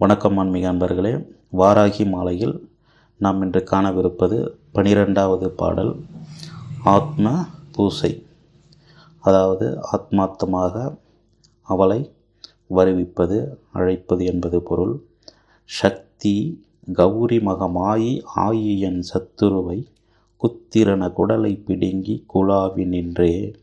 வணக்கம் ஆன்மீக அன்பர்களே வாராகி மாலையில் நாம் இன்று காணவிருப்பது பனிரெண்டாவது பாடல் ஆத்ம பூசை. அதாவது ஆத்மார்த்தமாக அவளை வருவிப்பது அழைப்பது என்பது பொருள். சக்தி கௌரி மகமாயி ஆயியன் சத்துருவை குத்திரன குடலை பிடுங்கி குழாவி நின்றே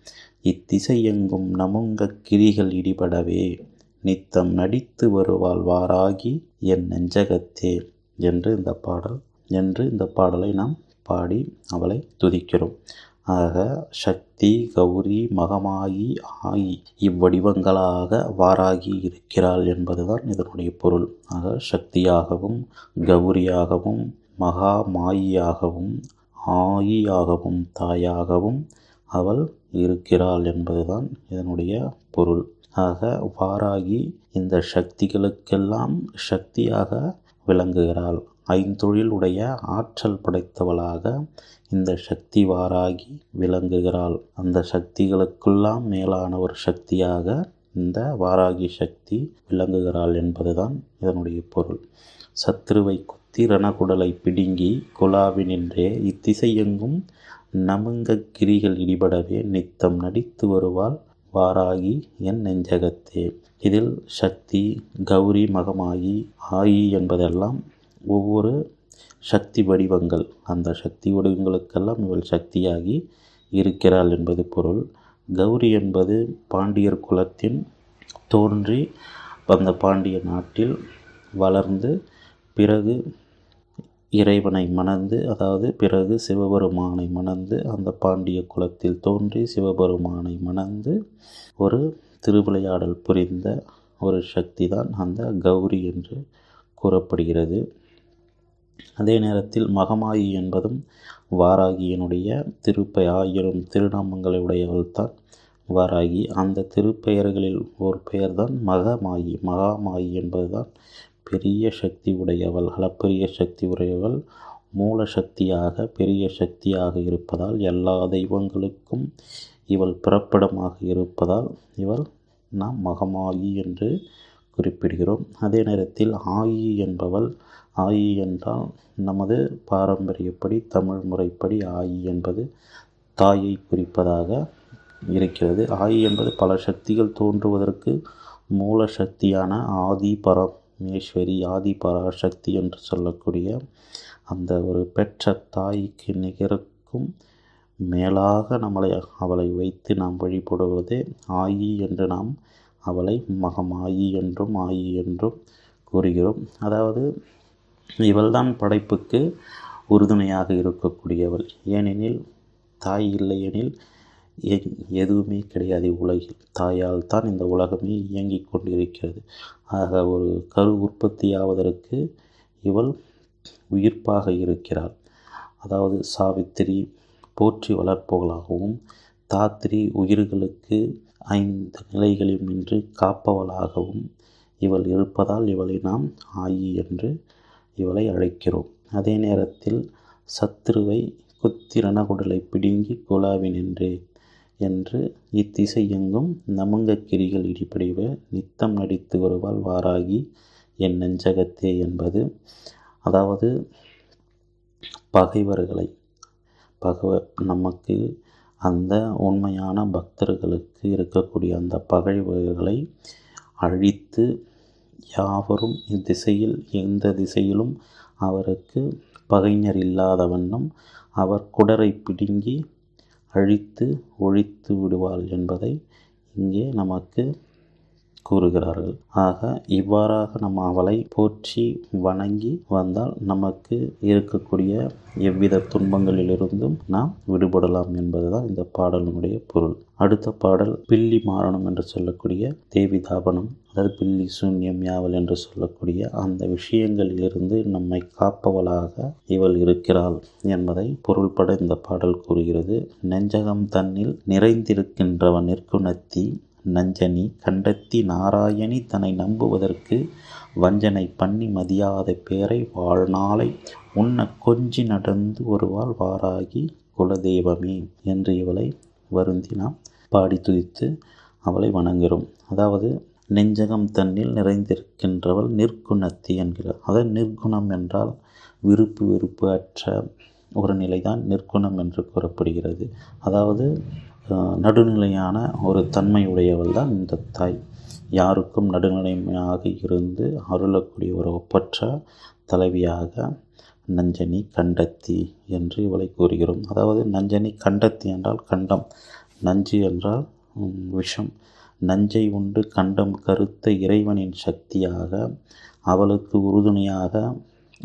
இத்திசையெங்கும் நமுங்கக் கிரிகள் இடிபடவே. நித்தம் நடித்து வருவாள் வாராகி என் நெஞ்சகத்தே என்று இந்த பாடல் என்று இந்த பாடலை நாம் பாடி அவளை துதிக்கிறோம். ஆக சக்தி கௌரி மகமாகி ஆயி இவ்வடிவங்களாக வாராகி இருக்கிறாள் என்பதுதான் இதனுடைய பொருள். ஆக சக்தியாகவும் கௌரியாகவும் மகா மாயியாகவும் ஆயியாகவும் தாயாகவும் அவள் இருக்கிறாள் என்பதுதான் இதனுடைய பொருள். ஆக வாராகி இந்த சக்திகளுக்கெல்லாம் சக்தியாக விளங்குகிறாள். ஐந்தொழில் உடைய ஆற்றல் படைத்தவளாக இந்த சக்தி வாராகி விளங்குகிறாள். அந்த சக்திகளுக்கெல்லாம் மேலான ஒரு சக்தியாக இந்த வாராகி சக்தி விளங்குகிறாள் என்பதுதான் இதனுடைய பொருள். சத்ருவை குத்தி ரணகுடலை பிடுங்கி குலாவி நின்றே இத்திசையெங்கும் நமுங்க கிரிகள் இடிபடவே நித்தம் நடித்து வருவாள். பாராகி என் நெஞ்சகத்தே. இதில் சக்தி கௌரி மகமாயி ஆயி என்பதெல்லாம் ஒவ்வொரு சக்தி வடிவங்கள். அந்த சக்தி வடிவங்களுக்கெல்லாம் இவள் சக்தியாகி இருக்கிறாள் என்பது பொருள். கௌரி என்பது பாண்டியர் குலத்தின் தோன்றி அந்த பாண்டிய நாட்டில் வளர்ந்து பிறகு இறைவனை மணந்து அதாவது பிறகு சிவபெருமானை மணந்து அந்த பாண்டிய குலத்தில் தோன்றி சிவபெருமானை மணந்து ஒரு திருவிளையாடல் புரிந்த ஒரு சக்தி தான் அந்த கௌரி என்று கூறப்படுகிறது. அதே நேரத்தில் மகமாயி என்பதும் வாராகியினுடைய திருப்பை ஆயிரம் திருநாமங்களை தான் வாராகி. அந்த திருப்பெயர்களில் ஒரு பெயர்தான் மகமாயி. மகாமாயி என்பதுதான் பெரிய சக்தி உடையவள் அளப்பெரிய சக்தி உடையவள் மூல சக்தியாக பெரிய சக்தியாக இருப்பதால் எல்லா தெய்வங்களுக்கும் இவள் பிறப்பிடமாக இருப்பதால் இவள் நாம் மகமாயி என்று குறிப்பிடுகிறோம். அதே நேரத்தில் ஆயி என்பவள் ஆயி என்றால் நமது பாரம்பரியப்படி தமிழ் முறைப்படி ஆயி என்பது தாயை குறிப்பதாக இருக்கிறது. ஆயி என்பது பல சக்திகள் தோன்றுவதற்கு மூல சக்தியான ஆதி பரம் பரமேஸ்வரி ஆதி பராசக்தி என்று சொல்லக்கூடிய அந்த ஒரு பெற்ற தாய்க்கு நிகருக்கும் மேலாக நம்மளை அவளை வைத்து நாம் வழிபடுவதே ஆயி என்று நாம் அவளை மகம் ஆயி என்றும் ஆயி என்றும் கூறுகிறோம். அதாவது இவள்தான் படைப்புக்கு உறுதுணையாக இருக்கக்கூடியவள். ஏனெனில் தாய் இல்லையெனில் எதுவுமே கிடையாது உலகில். தாயால் தான் இந்த உலகமே இயங்கிக் கொண்டிருக்கிறது. ஆக ஒரு கரு உற்பத்தியாவதற்கு இவள் உயிர்ப்பாக இருக்கிறாள். அதாவது சாவித்திரி போற்றி வளர்ப்பவளாகவும் தாத்திரி உயிர்களுக்கு ஐந்து நிலைகளில் நின்று காப்பவளாகவும் இவள் இருப்பதால் இவளை நாம் ஆயி என்று இவளை அழைக்கிறோம். அதே நேரத்தில் சத்ருவை குத்தி ரணகுடலை பிடுங்கி குலாவினின்றே. என்று இத்திசை எங்கும் நமுங்க கிரிகள் இடிபடிவ நித்தம் நடித்து வருவாள் வாராகி என் நெஞ்சகத்தே என்பது. அதாவது பகைவர்களை பகவ நமக்கு அந்த உண்மையான பக்தர்களுக்கு இருக்கக்கூடிய அந்த பகைவர்களை அழித்து யாவரும் இத்திசையில் எந்த திசையிலும் அவருக்கு பகைஞர் இல்லாத வண்ணம் அவர் குடரை பிடுங்கி அழித்து ஒழித்து விடுவாள் என்பதை இங்கே நமக்கு கூறுகிறார்கள். ஆக இவ்வாறாக நம்ம அவளை போற்றி வணங்கி வந்தால் நமக்கு இருக்கக்கூடிய எவ்வித துன்பங்களிலிருந்தும் நாம் விடுபடலாம் என்பதுதான் இந்த பாடலினுடைய பொருள். அடுத்த பாடல் பில்லி மாறணும் என்று சொல்லக்கூடிய தேவி தாபனம் அதாவது பில்லி சூன்யம் யாவல் என்று சொல்லக்கூடிய அந்த விஷயங்களிலிருந்து நம்மை காப்பவளாக இவள் இருக்கிறாள் என்பதை பொருள்பட இந்த பாடல் கூறுகிறது. நெஞ்சகம் தன்னில் நிறைந்திருக்கின்றவன் நிற்குணத்தி நஞ்சனி கண்டத்தி நாராயணி தன்னை நம்புவதற்கு வஞ்சனை பண்ணி மதியாத பேரை வாழ்நாளை உன்ன கொஞ்சி நடந்து ஒருவாள் வாராகி குலதெய்வமே என்று இவளை வருந்தி நாம் பாடி துதித்து அவளை வணங்குகிறோம். அதாவது நெஞ்சகம் தன்னில் நிறைந்திருக்கின்றவள் நிற்குணத்தி என்கிறார் அதாவது நிர்குணம் என்றால் விருப்பு வெறுப்பு அற்ற ஒரு நிலைதான் நிற்குணம் என்று கூறப்படுகிறது. அதாவது நடுநிலையான ஒரு தன்மையுடையவள் தான் இந்த தாய். யாருக்கும் நடுநிலைமையாக இருந்து அருளக்கூடிய ஒரு ஒப்பற்ற தலைவியாக நஞ்சனி கண்டத்தி என்று இவளை கூறுகிறோம். அதாவது நஞ்சனி கண்டத்தி என்றால் கண்டம். நஞ்சு என்றால் விஷம். நஞ்சை உண்டு கண்டம் கருத்த இறைவனின் சக்தியாக அவளுக்கு உறுதுணையாக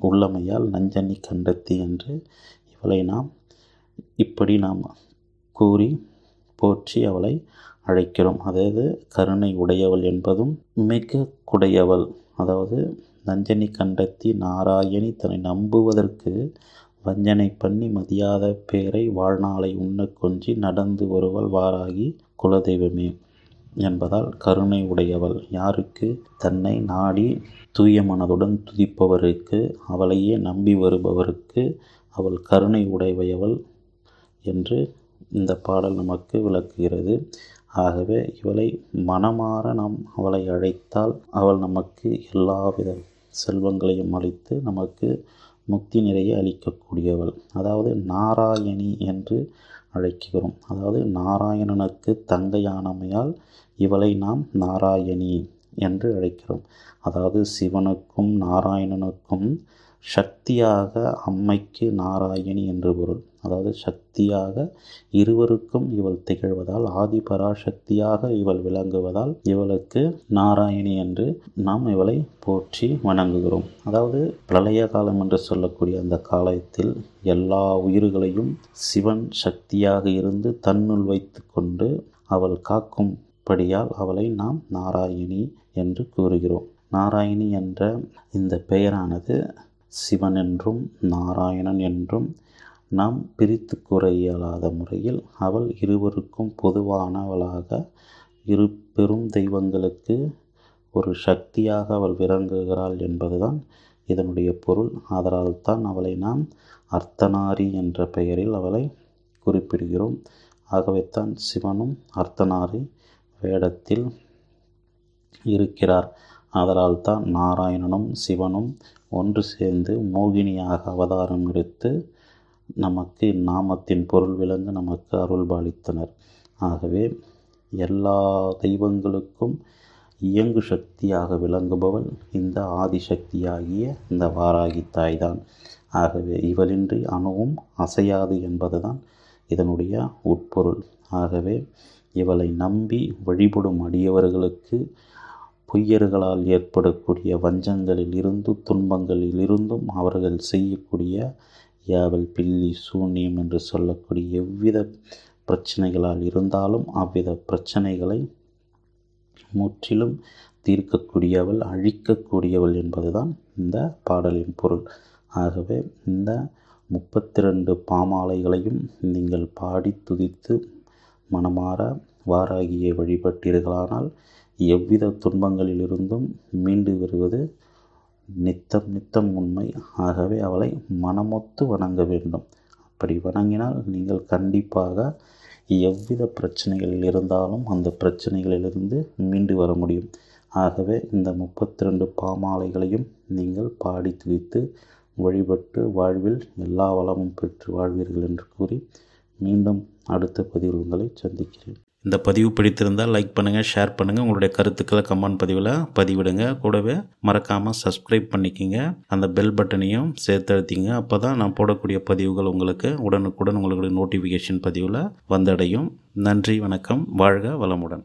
உள்ளமையால் நஞ்சனி கண்டத்தி என்று இவளை நாம் இப்படி நாம் கூறி போற்றி அவளை அழைக்கிறோம். அதாவது கருணை உடையவள் என்பதும் மிக குடையவள். அதாவது நஞ்சனி கண்டத்தி நாராயணி தன்னை நம்புவதற்கு வஞ்சனை பண்ணி மதியாத பேரை வாழ்நாளை உண்ண கொஞ்சி நடந்து வருவள் வாராகி குலதெய்வமே என்பதால் கருணை உடையவள். யாருக்கு? தன்னை நாடி தூய மனதுடன் துதிப்பவருக்கு அவளையே நம்பி வருபவருக்கு அவள் கருணை உடையவள் என்று இந்த பாடல் நமக்கு விளக்குகிறது. ஆகவே இவளை மனமாற நாம் அவளை அழைத்தால் அவள் நமக்கு எல்லாவித செல்வங்களையும் அளித்து நமக்கு முக்தி நிறைய அளிக்கக்கூடியவள். அதாவது நாராயணி என்று அழைக்கிறோம். அதாவது நாராயணனுக்கு தங்கையானமையால் இவளை நாம் நாராயணி என்று அழைக்கிறோம். அதாவது சிவனுக்கும் நாராயணனுக்கும் சக்தியாக அம்மைக்கு நாராயணி என்று பொருள். அதாவது சக்தியாக இருவருக்கும் இவள் திகழ்வதால் ஆதி பராசக்தியாக இவள் விளங்குவதால் இவளுக்கு நாராயணி என்று நாம் இவளை போற்றி வணங்குகிறோம். அதாவது பிரளய காலம் என்று சொல்லக்கூடிய அந்த காலத்தில் எல்லா உயிர்களையும் சிவன் சக்தியாக இருந்து தன்னுள் வைத்து கொண்டு அவள் காக்கும்படியால் அவளை நாம் நாராயணி என்று கூறுகிறோம். நாராயணி என்ற இந்த பெயரானது சிவன் என்றும் நாராயணன் என்றும் நாம் பிரித்து கூற இயலாத முறையில் அவள் இருவருக்கும் பொதுவானவளாக இரு பெரும் தெய்வங்களுக்கு ஒரு சக்தியாக அவள் விளங்குகிறாள் என்பதுதான் இதனுடைய பொருள். ஆதலால் தான் அவளை நாம் அர்த்தநாரி என்ற பெயரில் அவளை குறிப்பிடுகிறோம். ஆகவே தான் சிவனும் அர்த்தநாரி வேடத்தில் இருக்கிறார். ஆதலால் தான் நாராயணனும் சிவனும் ஒன்று சேர்ந்து மோகினியாக அவதாரம் எடுத்து நமக்கு நாமத்தின் பொருள் விளங்க நமக்கு அருள்பாலித்தனர். ஆகவே எல்லா தெய்வங்களுக்கும் இயங்கு சக்தியாக விளங்குபவள் இந்த ஆதிசக்தியாகிய இந்த வாராகி தாய்தான் ஆகவே இவளின்றி அணுவும் அசையாது என்பதுதான் இதனுடைய உட்பொருள். ஆகவே இவளை நம்பி வழிபடும் அடியவர்களுக்கு பொய்யர்களால் ஏற்படக்கூடிய வஞ்சங்களில் இருந்து துன்பங்களில் இருந்தும் அவர்கள் செய்யக்கூடிய யாவல் பில்லி சூன்யம் என்று சொல்லக்கூடிய எவ்வித பிரச்சனைகளால் இருந்தாலும் அவ்வித பிரச்சனைகளை முற்றிலும் தீர்க்கக்கூடியவள் அழிக்கக்கூடியவள் என்பதுதான் இந்த பாடலின் பொருள். ஆகவே இந்த முப்பத்தி ரெண்டு பாமாலைகளையும் நீங்கள் பாடி துதித்து மனமாற வாராகியை வழிபட்டீர்களானால் எவ்வித துன்பங்களிலிருந்தும் மீண்டு வருவது நித்தம் நித்தம் உண்மை. ஆகவே அவளை மனமொத்து வணங்க வேண்டும். அப்படி வணங்கினால் நீங்கள் கண்டிப்பாக எவ்வித பிரச்சனைகளில் இருந்தாலும் அந்த பிரச்சனைகளிலிருந்து மீண்டு வர முடியும். ஆகவே இந்த முப்பத்தி ரெண்டு பாமாலைகளையும் நீங்கள் பாடி துதித்து வழிபட்டு வாழ்வில் எல்லா வளமும் பெற்று வாழ்வீர்கள் என்று கூறி மீண்டும் அடுத்த பதிவில் உங்களை சந்திக்கிறேன். இந்த பதிவு பிடித்திருந்தால் லைக் பண்ணுங்கள் ஷேர் பண்ணுங்கள் உங்களுடைய கருத்துக்களை கமெண்ட் பதிவில் பதிவிடுங்க. கூடவே மறக்காமல் சப்ஸ்கிரைப் பண்ணிக்கிங்க. அந்த பெல் பட்டனையும் சேர்த்து அழுத்திங்க அப்போ தான் நான் போடக்கூடிய பதிவுகள் உங்களுக்கு உடனுக்குடன் உங்களுக்கு நோட்டிஃபிகேஷன் பதிவில் வந்தடையும். நன்றி வணக்கம். வாழ்க வளமுடன்.